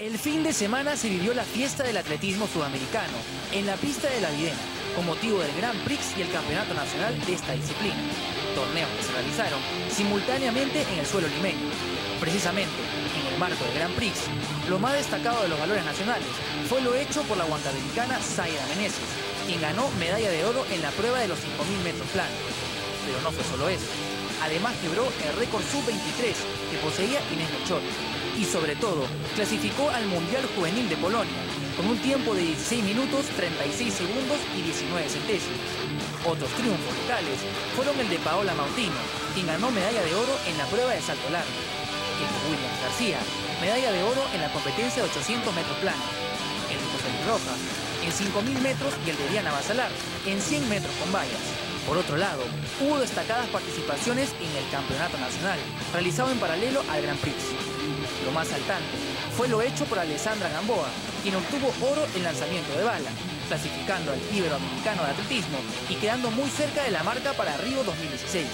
El fin de semana se vivió la fiesta del atletismo sudamericano en la pista de la Videna, con motivo del Grand Prix y el Campeonato Nacional de esta disciplina. Torneos que se realizaron simultáneamente en el suelo limeño. Precisamente, en el marco del Grand Prix, lo más destacado de los valores nacionales fue lo hecho por la guantamericana Zaira Meneses, quien ganó medalla de oro en la prueba de los 5.000 metros planos. Pero no fue solo eso. Además quebró el récord sub-23 que poseía Inés Melchor y sobre todo clasificó al Mundial Juvenil de Polonia con un tiempo de 16 minutos 36 segundos y 19 centésimos. Otros triunfos locales fueron el de Paola Mautino, quien ganó medalla de oro en la prueba de salto largo, el de William García, medalla de oro en la competencia de 800 metros plano, el de José Luis Rojas en 5.000 metros y el de Diana Basalar en 100 metros con vallas. Por otro lado, hubo destacadas participaciones en el Campeonato Nacional, realizado en paralelo al Grand Prix. Lo más saltante fue lo hecho por Alessandra Gamboa, quien obtuvo oro en lanzamiento de bala, clasificando al Iberoamericano de Atletismo y quedando muy cerca de la marca para Río 2016.